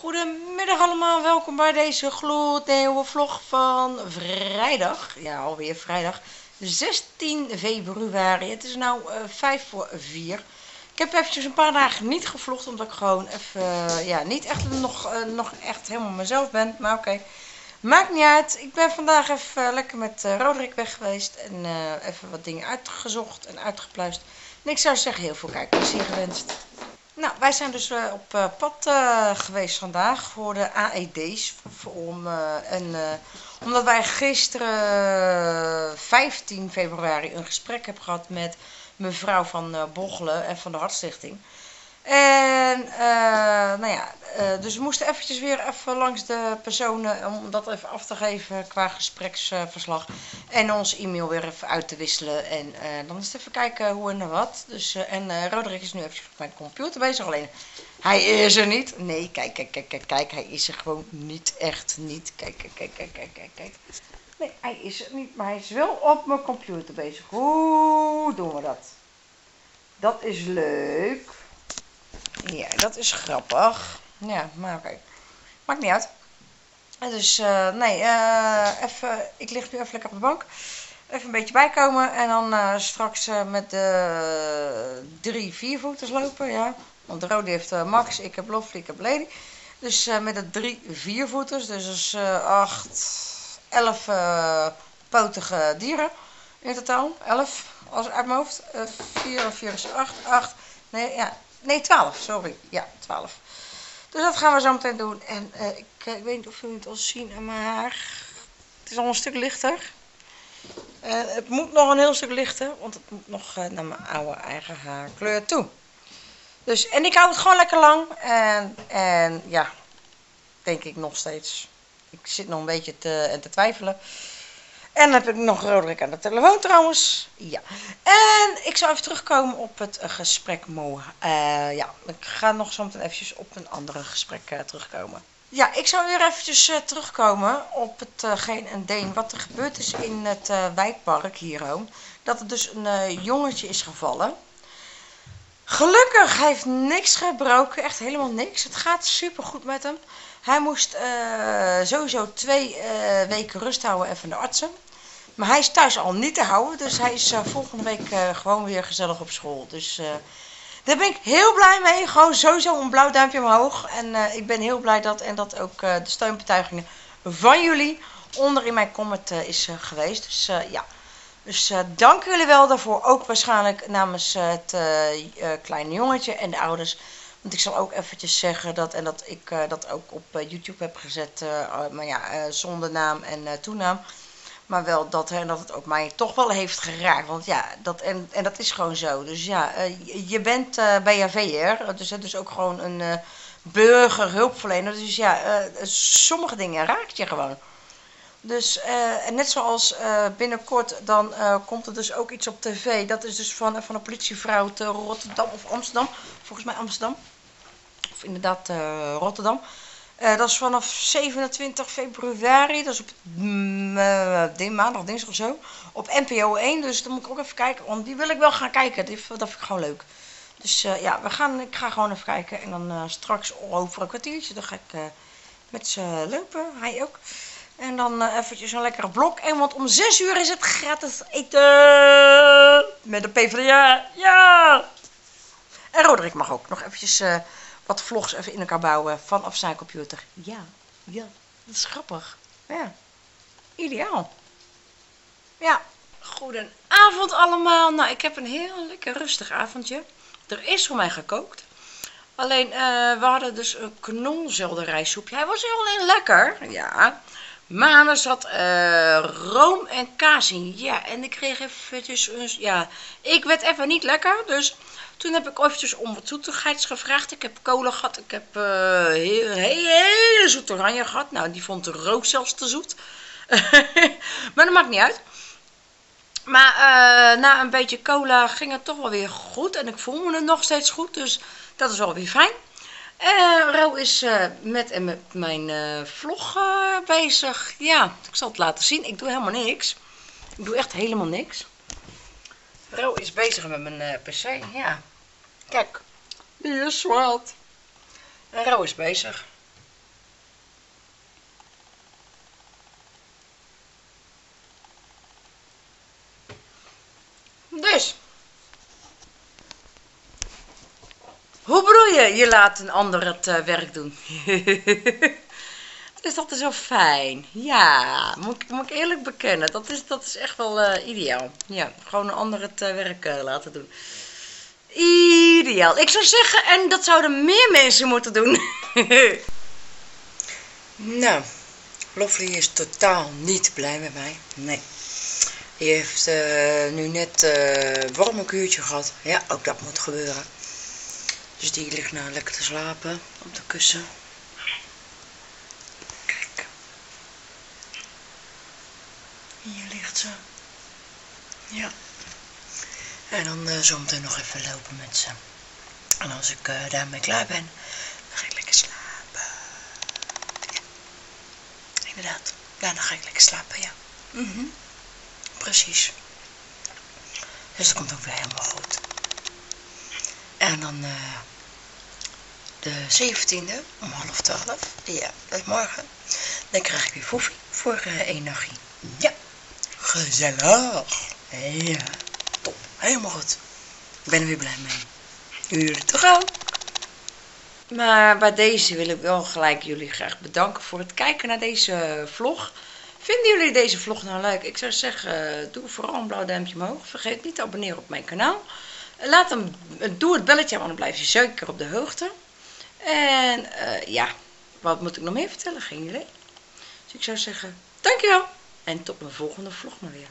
Goedemiddag allemaal, welkom bij deze gloednieuwe vlog van vrijdag. Ja, alweer vrijdag 16 februari. Het is nu uh, 5 voor 4. Ik heb eventjes een paar dagen niet gevlogd, omdat ik gewoon even, uh, ja, niet echt nog, uh, nog echt helemaal mezelf ben. Maar oké, maakt niet uit. Ik ben vandaag even lekker met Roderick weg geweest en even wat dingen uitgezocht en uitgepluist. En ik zou zeggen, heel veel kijkplezier gewenst. Nou, wij zijn dus uh, op uh, pad uh, geweest vandaag voor de AED's. Om, omdat wij gisteren 15 februari een gesprek hebben gehad met mevrouw van Bochelen en van de Hartstichting. En nou ja, dus we moesten eventjes weer even langs de personen om dat even af te geven qua gespreksverslag. en ons e-mail weer even uit te wisselen. En dan eens even kijken hoe en wat. Dus, en Roderick is nu even met mijn computer bezig. Alleen hij is er niet. Nee, kijk, kijk, kijk, kijk, kijk. Hij is er gewoon niet echt niet. Kijk, kijk, kijk, kijk, kijk, kijk, kijk. Nee, hij is er niet. Maar hij is wel op mijn computer bezig. Hoe doen we dat? Dat is leuk. Ja, dat is grappig. Ja, maar oké. Maakt niet uit. Dus, nee, uh, even, ik lig nu even lekker op de bank. Even een beetje bijkomen en dan uh, straks met de drie viervoeters lopen, ja. Want de rode heeft Max, ik heb Lovely, ik heb Lady. Dus met de drie viervoeters, dus dus acht, elf potige dieren in totaal. Elf, als uit mijn hoofd. vier, vier is acht, acht, nee, ja, Nee, 12, sorry. Ja, 12. Dus dat gaan we zo meteen doen. En uh, ik, ik, weet niet of jullie het al zien aan mijn haar. Het is al een stuk lichter. Uh, het moet nog een heel stuk lichter, want het moet nog naar mijn oude eigen haarkleur toe. Dus, en ik hou het gewoon lekker lang. En, en ja, denk ik nog steeds. Ik zit nog een beetje te, te twijfelen. En dan heb ik nog Roderick aan de telefoon trouwens. Ja. En ik zou even terugkomen op het gesprek Mo. Uh, ja, ik ga nog zo meteen eventjes op een andere gesprek uh, terugkomen. Ja, ik zou weer eventjes terugkomen op hetgeen en deen wat er gebeurd is in het wijkpark hier. Dat er dus een jongetje is gevallen. Gelukkig heeft niks gebroken, echt helemaal niks. Het gaat super goed met hem. Hij moest sowieso twee weken rust houden en van de artsen. Maar hij is thuis al niet te houden. Dus hij is uh, volgende week uh, gewoon weer gezellig op school. Dus uh, daar ben ik heel blij mee. Gewoon sowieso een blauw duimpje omhoog. En ik ben heel blij dat en dat ook de steunbetuigingen van jullie onder in mijn comment is geweest. Dus ja. Dus dank jullie wel daarvoor. Ook waarschijnlijk namens het kleine jongetje en de ouders. Want ik zal ook eventjes zeggen dat, en dat ik dat ook op YouTube heb gezet. maar ja, zonder naam en toenaam. Maar wel dat, en dat het ook mij toch wel heeft geraakt. Want ja, dat, en, en dat is gewoon zo. Dus ja, uh, je bent uh, BHV'er. Dus, dus ook gewoon een uh, burgerhulpverlener. Dus ja, sommige dingen raakt je gewoon. Dus net zoals binnenkort, dan komt er dus ook iets op tv. Dat is dus van, van een politievrouw te Rotterdam of Amsterdam. Volgens mij Amsterdam. Of inderdaad Rotterdam. Uh, dat is vanaf 27 februari, dat is op uh, maandag, dinsdag zo, op NPO 1. Dus dan moet ik ook even kijken, want die wil ik wel gaan kijken. Dat vind ik gewoon leuk. Dus uh, ja, we gaan, ik ga gewoon even kijken. En dan straks over een kwartiertje, dan ga ik met ze lopen. Hij ook. En dan eventjes een lekkere blok. En want om 6 uur is het gratis eten met de PvdA. Ja! En Roderick mag ook nog eventjes wat vlogs even in elkaar bouwen vanaf zijn computer. Ja, ja, dat is grappig. Ja, ideaal. Ja, goedenavond allemaal. Nou, ik heb een heel lekker rustig avondje. Er is voor mij gekookt. Alleen, uh, we hadden dus een knolselderijsoepje. Hij was heel lekker, ja. Maar er zat uh, room en kaas in. Ja, en ik kreeg eventjes, een, ja, ik werd even niet lekker, dus toen heb ik eventjes om wat zoetigheids gevraagd. Ik heb cola gehad. Ik heb uh, hele zoet oranje gehad. Nou, die vond de rook zelfs te zoet. maar dat maakt niet uit. Maar uh, na een beetje cola ging het toch wel weer goed. En ik voel me nog steeds goed. Dus dat is wel weer fijn. Eh, uh, Ro is eh, met, en met mijn eh, vlog bezig. Ja, ik zal het laten zien. Ik doe helemaal niks. Ik doe echt helemaal niks. Row is bezig met mijn pc, ja. Kijk, die is zwart. En is bezig. Dus... Hoe bedoel je, je laat een ander het uh, werk doen? dat is altijd zo fijn. Ja, moet ik, moet ik eerlijk bekennen. Dat is, dat is echt wel uh, ideaal. Ja, gewoon een ander het uh, werk laten doen. Ideaal. Ik zou zeggen, en dat zouden meer mensen moeten doen. nou, Lovely is totaal niet blij met mij. Nee. Die heeft uh, nu net uh, een kuurtje gehad. Ja, ook dat moet gebeuren. Dus die ligt nou lekker te slapen op de kussen. Kijk. Hier ligt ze. Ja. En dan uh, zometeen nog even lopen met ze. En als ik uh, daarmee klaar ben, dan ga ik lekker slapen. Ja. Inderdaad. Ja, dan ga ik lekker slapen, ja. Mm Precies. Dus dat komt ook weer helemaal goed. En dan uh, de 17e om half twaalf. Ja, dat is morgen. Dan krijg ik weer foefie voor één nachtje. Ja. Gezellig. Ja. Top. Helemaal goed. Ik ben er weer blij mee. Jullie toch ook? Maar bij deze wil ik wel gelijk jullie graag bedanken voor het kijken naar deze vlog. Vinden jullie deze vlog nou leuk? Ik zou zeggen, doe vooral een blauw duimpje omhoog. Vergeet niet te abonneren op mijn kanaal. Laat hem, doe het belletje want dan blijf je zeker op de hoogte. En uh, ja, wat moet ik nog meer vertellen? Geen idee. Dus ik zou zeggen, dankjewel. En tot mijn volgende vlog maar weer.